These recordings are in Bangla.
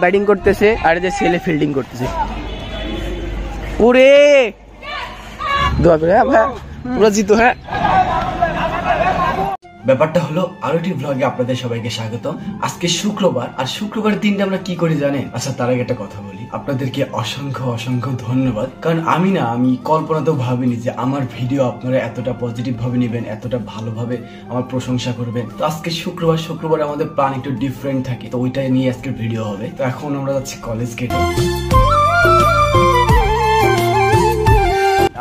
ব্যাটিং করতেছে আর যে ছেলে ফিল্ডিং করতেছে। ওরে! দোয়া করে হ্যাঁ ভাই, পুরো জিতো হ্যাঁ। ব্যাপারটা হলো, আরও একটি ব্লগে আপনাদের সবাইকে স্বাগত। আজকে শুক্রবার, আর শুক্রবার দিনটা আমরা কি করি জানেন? আচ্ছা তার আগে একটা কথা বলি। আপনাদেরকে অসংখ্য অসংখ্য ধন্যবাদ। কারণ আমি না, আমি কল্পনাতেও ভাবিনি যে আমার ভিডিও আপনারা এতটা পজিটিভ ভাবে নেবেন, এতটা ভালোভাবে আমার প্রশংসা করবেন। তো আজকে শুক্রবার শুক্রবার আমাদের প্ল্যান একটু ডিফারেন্ট থাকে। তো ওইটাই নিয়ে আজকের ভিডিও হবে। তো এখন আমরা যাচ্ছি কলেজ গেটে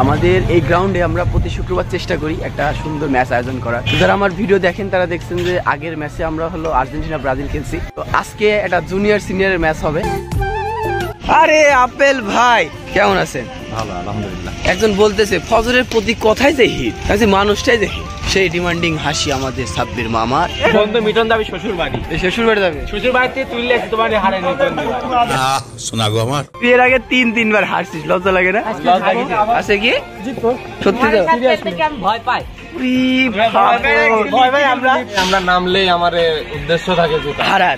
আমাদের এই গ্রাউন্ডে আমরা প্রতি শুক্রবার চেষ্টা করি একটা সুন্দর ম্যাচ আয়োজন করার। যারা আমার ভিডিও দেখেন তারা দেখছেন যে আগের ম্যাচে আমরা হলো আর্জেন্টিনা ব্রাজিল খেলছি। তো আজকে একটা জুনিয়র সিনিয়রের ম্যাচ হবে। আরে আপেল ভাই কেমন আছেন? ভালো আলহামদুলিল্লাহ। একজন বলতেছে ফজরের প্রতি কথাই যে হিট মানুষটাই যে হিট সেই ডিমান্ডিং হাসি আমাদের সাব্বির মামার বন্ধু মিটন দাবি শ্বশুর বাড়ি। এই শ্বশুর বাড়ি যাবে শ্বশুর বাড়িতে তুললে তোমার হারে শোনা গো আমার। বিয়ের আগে তিন তিনবার হারছিস লজ্জা লাগে না? আছে কি? সত্যি তো? ভয় পাই। আমরা? আমরা নামলেই আমার উদ্দেশ্য থাকে যেটা। হারার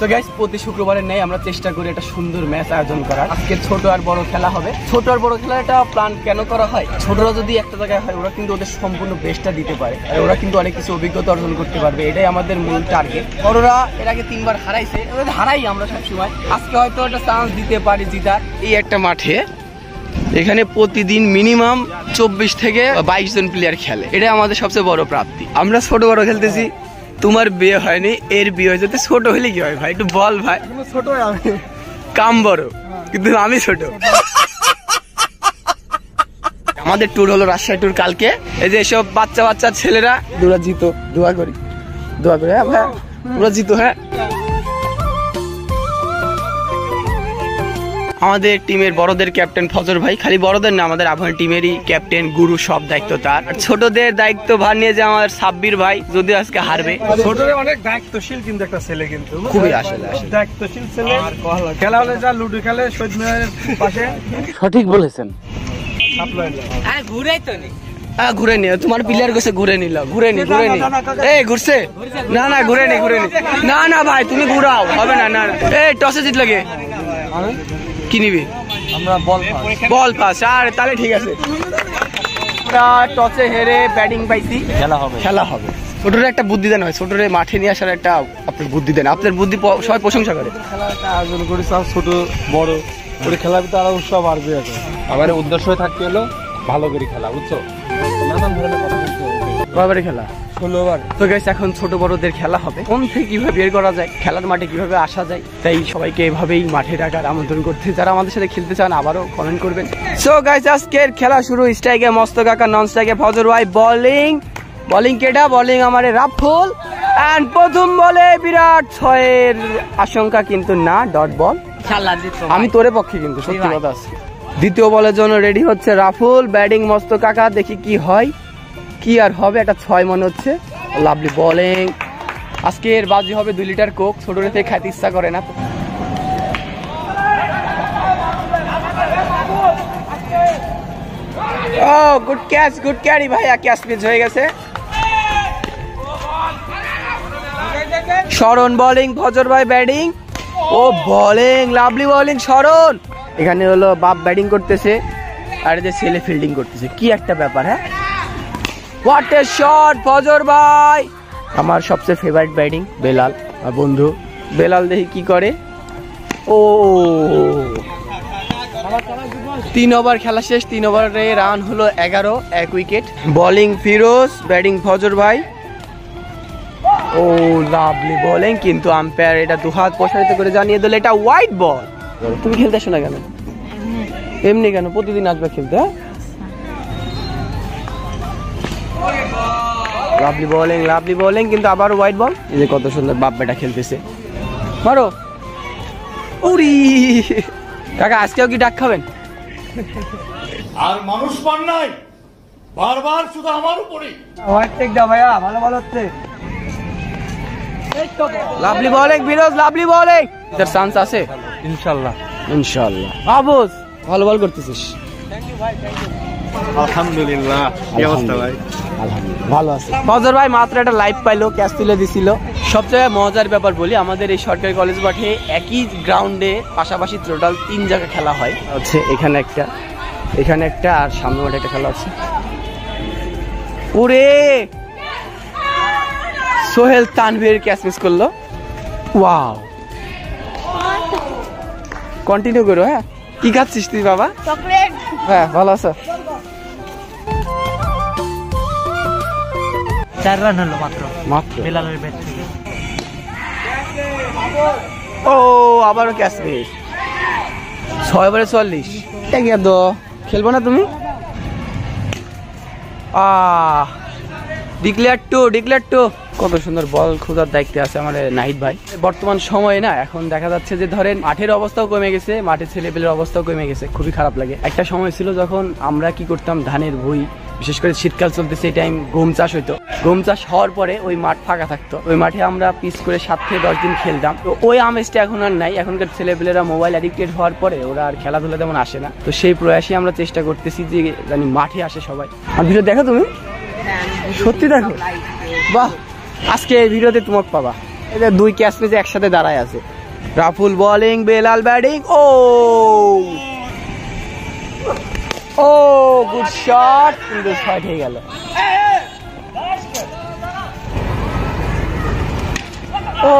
তো গাইস প্রতি শুক্রবারের নেই আমরা চেষ্টা করি একটা সুন্দর ম্যাচ আয়োজন করার। আজকে ছোট আর বড় খেলা হবে। ছোট আর বড় খেলা একটা প্ল্যান কেন করা হয়? ছোটরা যদি একটা জায়গায় হয়, ওরা কিন্তু ওদের সম্পূর্ণ বেস্টটা দিতে পারে। আর ওরা কিন্তু অনেক কিছু অভিজ্ঞতা অর্জন করতে পারবে। এটাই আমাদের মূল টার্গেট বড়রা এর আগে তিনবার হারাইছে। ওদের হারাই আমরা সবসময় আজকে হয়তো একটা চান্স দিতে পারি জিতার। এই একটা মাঠে এখানে প্রতিদিন মিনিমাম চব্বিশ থেকে বাইশ জন প্লেয়ার খেলে। এটা আমাদের সবচেয়ে বড় প্রাপ্তি। আমরা ছোট বড় খেলতেছি। তোমার বিয়ে হয়নি এর বিয়ে হয়েছে। তো ছোট হলে কি হয় ভাই? একটু বল ভাই। ছোট কাম বড় কিন্তু আমি ছোট। আমাদের ট্যুর হলো রাজশাহী ট্যুর কালকে। এই যে সব বাচ্চা বাচ্চা ছেলেরা দুরা জিতো দোয়া করি। দোয়া করি হ্যাঁ দুরা জিতো হ্যাঁ? আমাদের টিমের বড়দের ক্যাপ্টেন ফজর ভাই খালি বড়দের না আমাদের আবহাওয়ার টিমেরই ক্যাপ্টেন গুরু সব দায়িত্ব তার। আর ছোটদের দায়িত্ব ভার নিয়ে যে আমার সাব্বির ভাই যদি আজকে হারবে। ছোটরে অনেক দায়িত্বশীল কিন্তু একটা ছেলে কিন্তু খুবই আসলে আসলে। দায়িত্বশীল ছেলে। খেলা হলে যা লুডো খেলে পাশে। সঠিক বলেছেন। সাপ্লাই হ্যাঁ ঘুরে নি। তোমার প্লেয়ার গেছে ঘুরে নিল ঘুরে নি ঘুরে নি। এই ঘুরছে? না না ঘুরে নি ঘুরে নি। না না ভাই তুমি ঘুরাও। হবে না না না। এই টসে জিত লাগে কি নিবি? আমরা বল বল পাস আর তাহলে ঠিক আছে। টসে হেরে ব্যাটিং পাইছি। খেলা হবে। খেলা হবে। ছোটরে একটা বুদ্ধি দেন হয় ছোটরে মাঠে নিয়ে আসার একটা আপনার বুদ্ধি দেন। আপনার বুদ্ধি সবাই প্রশংসা করে। খেলাটা আয়োজন করেছে আর ছোট বড়। করে খেলার ভিতরে আরও উৎসব আসবে আছে আমার উদ্দেশ্য থাকতে হলো ভালো করে খেলা বুঝছ? নানান ধরনের কথা বলতে তো গাইস এখন ছোট বড়দের খেলা হবে। কোন থেকে কীভাবে বের করা যায় খেলার মাঠে কীভাবে আসা যায় তাই সবাইকে এভাবেই মাঠে ডাকার আমন্ত্রণ করতে যারা আমাদের সাথে খেলতে চান আবারও কমেন্ট করবেন। সো গাইস আজকের খেলা শুরু। স্ট্রাইকে মস্ত কাকা নন স্ট্রাইকে ফজর ভাই। বোলিং বোলিং কেটা বোলিং আমারে রাফুল। এন্ড প্রথম বলে বিরাট ছয়ের আশঙ্কা কিন্তু না ডট বল আমি তোরে পক্ষে কিন্তু সত্যি কথা আছে। দ্বিতীয় বলের জন্য রেডি হচ্ছে রাফুল। ব্যাটিং মস্ত কাকা দেখি কি হয়। কি আর হবে? একটা ছয় মনে হচ্ছে। লাভলি বোলিং আজকের বাজি হবে দুই লিটার কোক ছোট থেকে খাইতে ইচ্ছা করে না। ও গুড ক্যাচ গুড ক্যারি ভাইয়া। ক্যাচ মিস হয়ে গেছে। শরণ বোলিং ফজর ভাই ব্যাটিং ও বোলিং লাভলি বোলিং শরণ এখানে হলো বাপ ব্যাটিং করতেছে। আর যে ছেলে ফিল্ডিং করতেছে। কি একটা ব্যাপার হ্যাঁ? হোয়াট এ শট ফজর ভাই আমার সবচেয়ে ফেভারিট ব্যাটিং বেলাল আর বন্ধু বেলাল দেখি কি করে? ও! তিন ওভার খেলা শেষ তিন ওভারে রান হলো এগারো এক উইকেট বোলিং ফিরোজ ব্যাটিং ফজর ভাই ও লাভলি বোলিং কিন্তু আম্পায়ার এটা দুহাত প্রসারিত করে জানিয়ে দিল এটা হোয়াইট বল তুমি খেলতে আসো না কেন? এমনি কেন? প্রতিদিন আসবে খেলতে হ্যাঁ? লাভলি বোলিং লাভলি বোলিং কিন্তু আবার হোয়াইট বল এই যে কত সুন্দর বাপ বেটা খেলতেছে। মারো। উরি কাকা আজকেও কি ডাক খাবেন? আর মানুষ পান নাই। বারবার শুধু আমার উপরেই। হোয়াইট টেক দাও ভাইয়া ভালো ভালো হচ্ছে। Lovely bowling Biroz lovely bowling এটার চান্স আছে? ইনশাল্লাহ। ইনশাআল্লাহ মাহবুজ ভালো বল করতেছিস। আলহামদুলিল্লাহ কি অবস্থা ভাই? ভালো আছে। ফজর ভাই মাত্র একটা লাইভ পাইলো ক্যাচ তুলে দিছিল। সবচেয়ে মজার ব্যাপার বলি আমাদের এই সরকারি কলেজ মাঠে একই গ্রাউন্ডে পাশাপাশি টোটাল তিন জায়গা খেলা হয়। হচ্ছে এখানে একটা এখানে একটা আর সামনে মাঠে একটা খেলা আছে ওরে! সোহেল তানভীর ক্যাচ মিস করল। ওয়াও কন্টিনিউ করো হ্যাঁ? কি খাচ্ছিস তুই বাবা? চকলেট হ্যাঁ ভালো আছো? চার রান হলো মাত্র। মাত্র? বেলালের ব্যাট থেকে। ও আবারও ক্যাচ মিস। ছয় বারে চল্লিশ দো খেলব না তুমি? আহ ডিক্লেয়ার টু ডিক্লেয়ার টু। কত সুন্দর বল খোঁজার দায়িত্বে আছে আমার নাহিদ ভাই। বর্তমান সময়ে না এখন দেখা যাচ্ছে যে ধরেন মাঠের অবস্থাও কমে গেছে মাঠের ছেলেপেলের অবস্থাও কমে গেছে খুবই খারাপ লাগে। একটা সময় ছিল যখন আমরা কি করতাম ধানের ভুই বিশেষ করে শীতকাল চলতেছে এই টাইম গম চাষ হইতো। গম চাষ হওয়ার পরে ওই মাঠ ফাঁকা থাকতো। ওই মাঠে আমরা পিস করে সাত থেকে দশ দিন খেলতাম। তো ওই আমেজটা এখন আর নাই। এখনকার ছেলেপেলেরা মোবাইল অ্যাডিক্টেড হওয়ার পরে ওরা আর খেলাধুলা তেমন আসে না। তো সেই প্রয়াসই আমরা চেষ্টা করতেছি যে জানি মাঠে আসে সবাই। আর ভিডিও দেখো তুমি? সত্যি দেখো? বাহ! আজকে এই ভিডিওতে তোমাকে পাবা। এদের দুই ক্যাচ পেজে একসাথে দাঁড়ায় আছে। রাফুল বোলিং বেলাল ব্যাটিং ও! ও গুড শট কিন্তু শট হয়ে গেল। ও!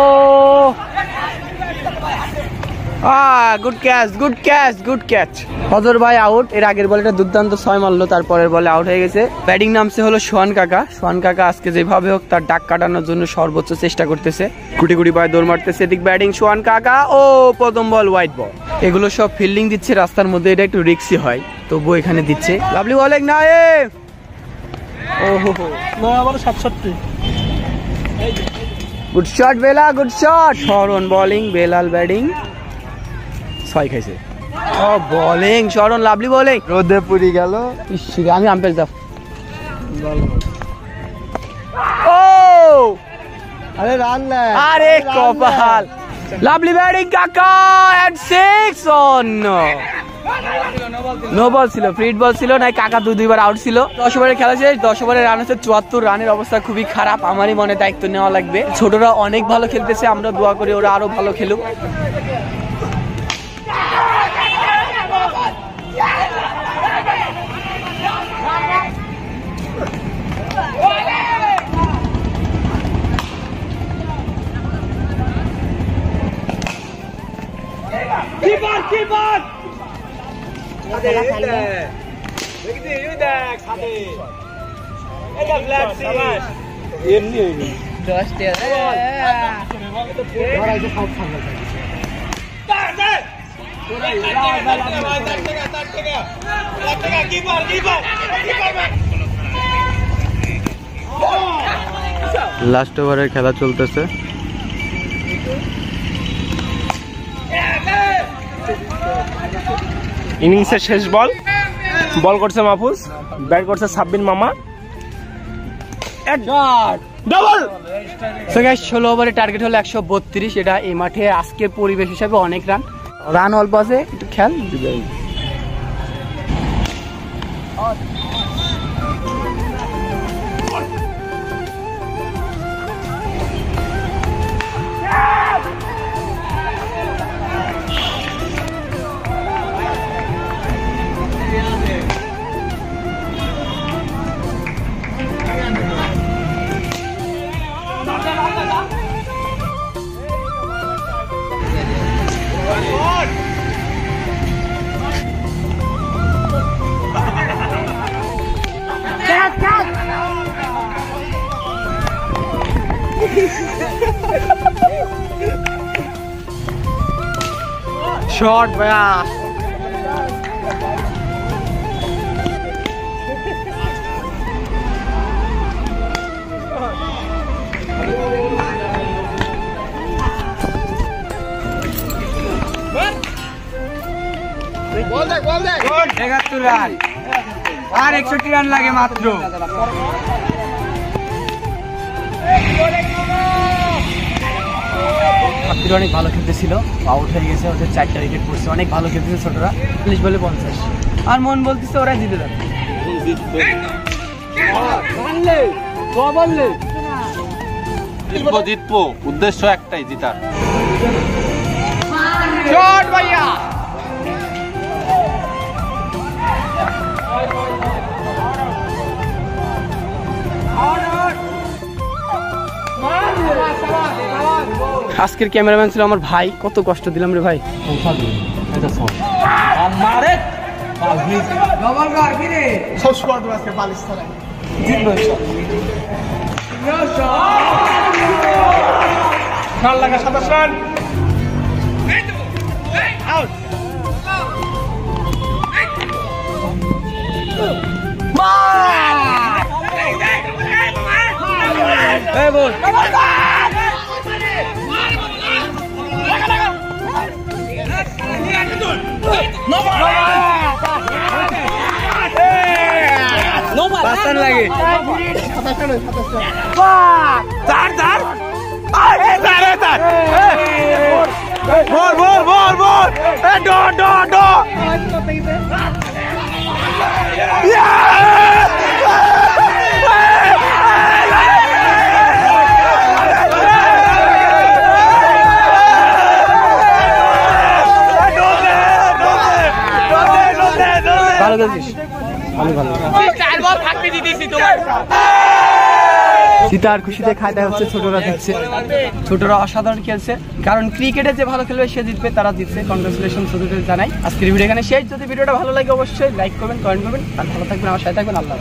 Good catch good catch good catch Hajar ভাই আউট এর আগের বলে একটা দুর্দান্ত ছয় মারলো তারপরের বলে আউট হয়ে গেছে। ব্যাটিং নামছে হলো সোহান কাকা। সোহান কাকা আজকে যেভাবে হোক তার ডাক কাটানোর জন্য সর্বোচ্চ চেষ্টা করতেছে। কুটি কুটি পায়ে দৌড় মারতেছে এদিক ব্যাটিং সোহান কাকা ও প্রথম বল হোয়াইট বল এগুলো সব ফিল্ডিং দিচ্ছে রাস্তার মধ্যে এটা একটু রিক্সি হয় তবুও এখানে দিচ্ছে। লাভলি বলেন না এ! ও হো। আবার সাতষট্টি। গুড শট বেলা good shot Sharan bowling Belal batting ছয় খাইছে ও বোলিং শরণ লাভলি বোলিং রোদে পুরি গেল। আমি আম্পেল যাও ও! আরে রান না আরে কপাল। লাভলি ব্যাটিং কাকা eight six on no ball ছিল ফ্রিড বল ছিল নাই কাকা দুই দুইবার আউট ছিল। দশ ওভারের খেলা শেষ দশ ওভারের রান হচ্ছে চুয়াত্তর রানের অবস্থা খুবই খারাপ আমারই মনে দায়িত্ব নেওয়া লাগবে। ছোটরা অনেক ভালো খেলতেছে আমরা দোয়া করি ওরা আরও ভালো খেলুক। লাস্ট ওভারের খেলা চলতেছে। ইনিংসের শেষ বল। বল করছে মাহফুজ ব্যাট করছে সাব্বিন মামা। ডাবল সো গ্যাস ষোলো ওভারের টার্গেট হলো একশো বত্রিশ। এটা এই মাঠে আজকের পরিবেশ হিসাবে অনেক রান রান অল্প আছে একটু খেয়াল শর্ট ভাইয়া। একাত্তর রান। আর একষট্টি রান লাগে মাত্র। আব্দুল অনেক ভালো খেলতেছিল আউট হয়ে গেছে ওদের চারটা উইকেট পড়ছে। অনেক ভালো খেলতেছে ছোটরা। চল্লিশ বলে পঞ্চাশ। আর মন বলতেছে ওরা জিতে যাবে। জিতবো জিতবো। উদ্দেশ্য একটাই জিতার। ভাইয়া! আজকের ক্যামেরাম্যান ছিল আমার ভাই। কত কষ্ট দিলাম রে ভাই। লাগে। বল বল বল বল। ডো ডো জিতার খুশিতে খায়দা হচ্ছে ছোটরা দিচ্ছে ছোটরা অসাধারণ খেলছে। কারণ ক্রিকেটে যে ভালো খেলবে সে জিতবে তারা জিতছে। কংগ্রেচুলেশন ছোটদের জানাই। আজকের ভিডিও এখানে শেষ। যদি ভিডিওটা ভালো লাগে অবশ্যই লাইক করবেন কমেন্ট করবেন আর ভালো থাকবেন আমার সাথে থাকবেন। আল্লাহ।